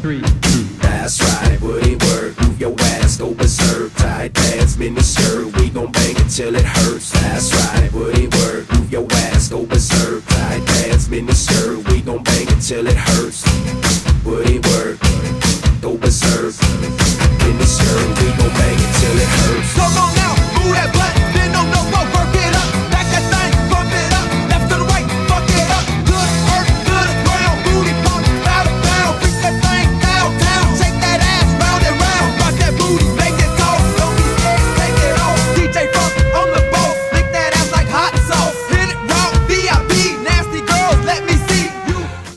three, two. That's right, Woody work. Move your ass, go berserk. Tight pants, miniskirt. We gon' bang it it hurts. That's right, Woody work. Move your ass, go berserk. Tight pants, miniskirt. We gon' bang it it hurts. Woody work. Go berserk.